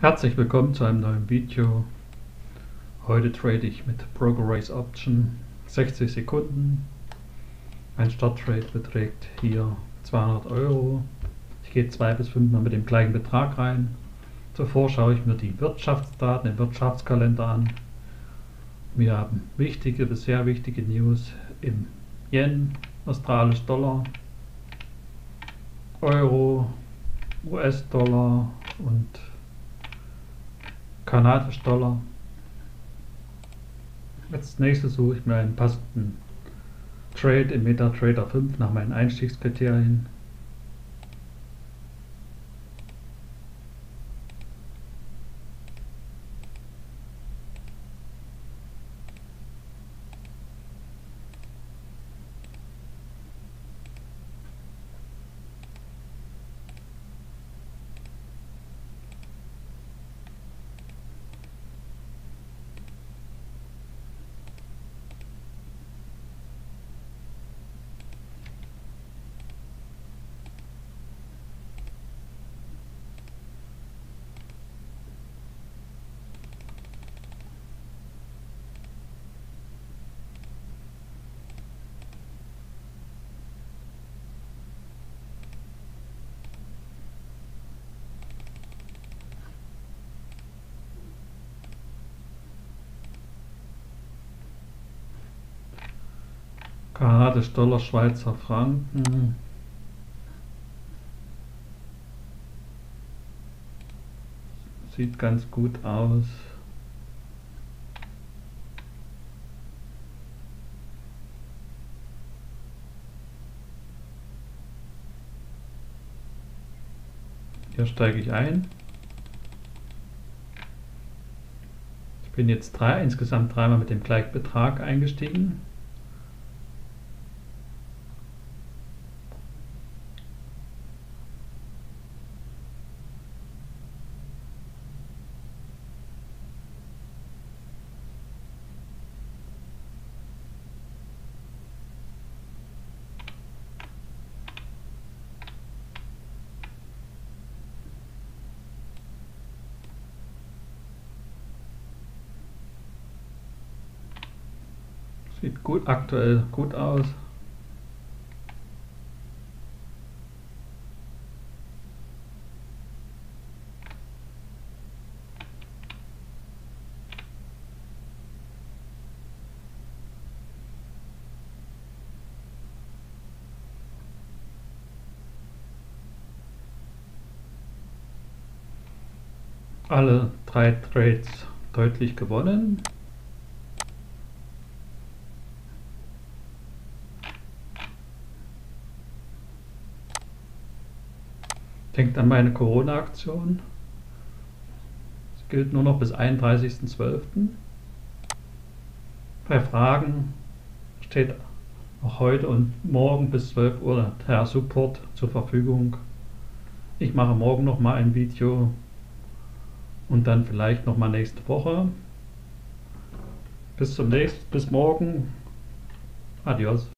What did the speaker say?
Herzlich willkommen zu einem neuen Video. Heute trade ich mit Broker Race Option 60 Sekunden. Mein Starttrade beträgt hier 200 Euro. Ich gehe zwei bis fünf Mal mit dem gleichen Betrag rein. Zuvor schaue ich mir die Wirtschaftsdaten im Wirtschaftskalender an. Wir haben wichtige bis sehr wichtige News im Yen, australisch Dollar, Euro, US-Dollar und kanadisch Dollar. Als nächstes suche ich mir einen passenden Trade im MetaTrader 5 nach meinen Einstiegskriterien. Kanadisch Dollar, Schweizer Franken. Sieht ganz gut aus. Hier steige ich ein. Ich bin jetzt drei, insgesamt dreimal mit dem gleichen Betrag eingestiegen. Sieht gut aktuell gut aus. Alle drei Trades deutlich gewonnen. Denkt an meine Corona-Aktion. Es gilt nur noch bis 31.12. Bei Fragen steht auch heute und morgen bis 12 Uhr der Support zur Verfügung. Ich mache morgen noch mal ein Video und dann vielleicht noch mal nächste Woche. Bis zum nächsten, bis morgen. Adios.